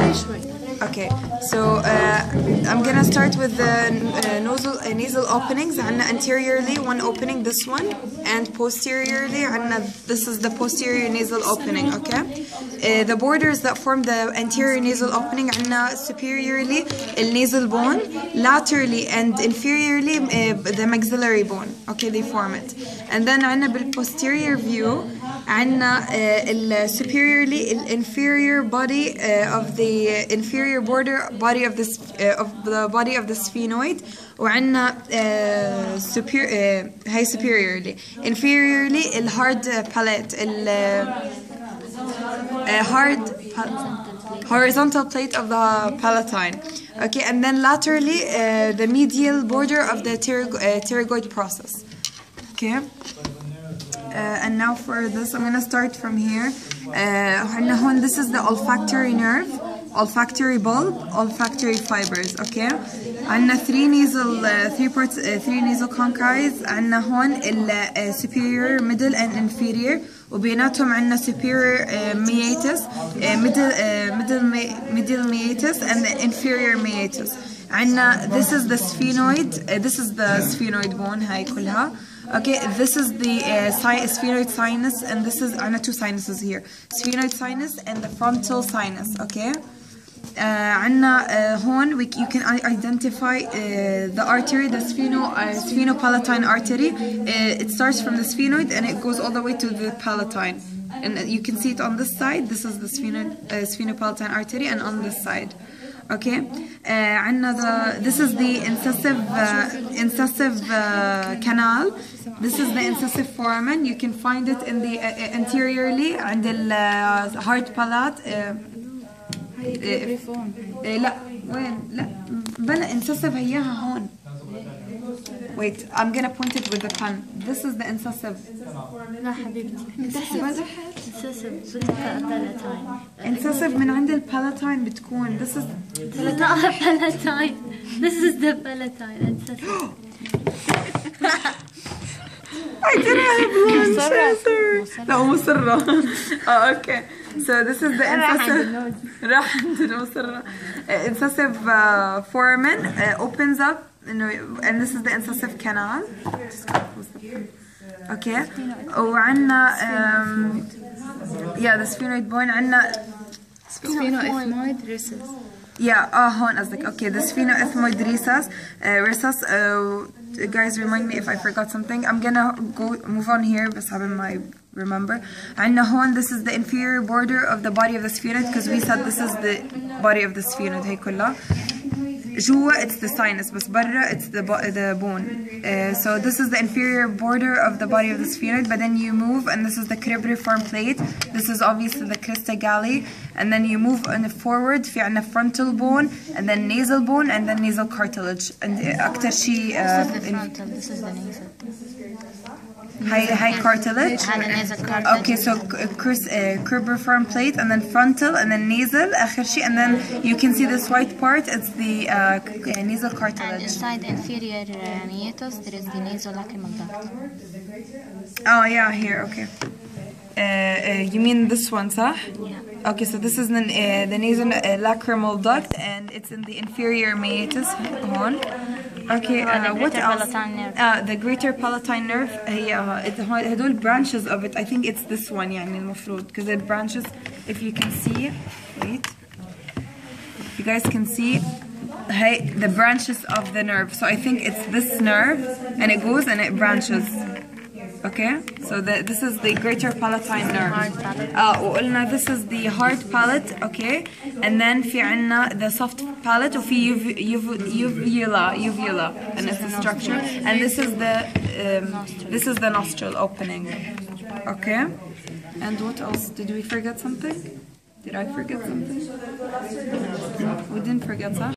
Faz, faz. Okay, so uh, I'm gonna start with the uh, nasal uh, nasal openings. عنا anteriorly one opening, this one, and posteriorly عنا this is the posterior nasal opening. Okay, uh, the borders that form the anterior nasal opening عنا superiorly the nasal bone, laterally and inferiorly uh, the maxillary bone. Okay, they form it, and then عنا بالposterior view عنا uh, ال superiorly ال inferior body uh, of the inferior superior border body of this uh, eh, of the body of the sphenoid وعندنا uh, eh, superior eh, uh, superiorly inferiorly the hard palate the uh, hard horizontal plate of the palatine. Okay and then laterally uh, the medial border of the pterygoid process. Okay. Uh, and now for this I'm gonna start from here. Uh, this is the olfactory nerve olfactory bulb, olfactory fibers. Okay. عندنا three nasal, uh, three parts, uh, three nasal conchies. عندنا هون ال uh, superior, middle, and inferior. وبيناتهم عندنا superior uh, meatus, uh, middle, uh, middle, me- middle meatus, and the inferior meatus. عندنا this is the sphenoid, uh, this is the sphenoid bone هاي كلها. Okay, this is the uh, si- sphenoid sinus, and this is I two sinuses here. Sphenoid sinus and the frontal sinus. Okay. uh, عندنا uh, هون we, you can identify uh, the artery the spheno uh, sphenopalatine artery. Uh, it starts from the sphenoid and it goes all the way to the palatine. And you can see it on this side. This is the spheno, uh, sphenopalatine artery and on this side. Okay? Uh, the this is the incisive uh, incisive uh, canal. This is the incisive foramen. You can find it in the uh, uh anteriorly and the uh, hard palate uh, Uh, uh, لا وين لا بلا incisive هياها هون. Wait, I'm gonna point it with the pen. This is the incisive. لا حبيبتي Incisive من عند البالاتين بتكون. This is بلاتاين This is the palatine انسسب I didn't have lunch. Sorry. لا مصرة. آه أوكي. So this is the incisive. راح عند المصرة. Uh, Incisive uh, foramen uh, opens up إنه- and this is the incisive canal. Just gonna close the pen. Okay. وعندنا um, yeah the sphenoid bone عندنا Sphenoethmoid recess. Yeah, اه هون قصدك. Okay, the sphenoethmoid recess. Uh, recess. Uh, guys, remind me if I forgot something. I'm gonna go move on here بس قبل ما I remember. عندنا هون this is the inferior border of the body of the sphenoid because we said this is the body of the sphenoid هي كلها. جوا it's the sinus بس برا it's the bo- the bone. Uh, so this is the inferior border of the body of the sphenoid but then you move and this is the cribriform plate. This is obviously the crista galli and then you move on forward في عنا frontal bone and then nasal bone and then nasal cartilage and uh, أكتر شيء uh, This is the in- frontal This is the nasal high, high cartilage. Okay, so uh, cribriform uh, plate, and then frontal, and then nasal, uh, and then you can see this white part, it's the uh, uh nasal cartilage. And inside inferior meatus, there is the duct. Oh, yeah, here, okay. Uh, you mean this one, sir? Yeah. Okay, so this is an, uh, the nasal uh, lacrimal duct, and it's in the inferior meatus horn. Okay, Oh, the uh, what greater else? palatine nerve. Uh, the greater palatine nerve. هي it- هدول branches of it. I think it's this one يعني المفروض because it branches. If you can see, wait. You guys can see. Hey, the branches of the nerve. So I think it's this nerve, and it goes and it branches. Okay, so the, this is the greater palatine nerve. Hard palate. اه وقلنا this is the hard palate okay and then في عنا the soft palate وفي uv, uv, uvula uvula and it's the structure and this is the um, this is the nostril opening okay and what else did we forget something did I forget something we didn't forget صح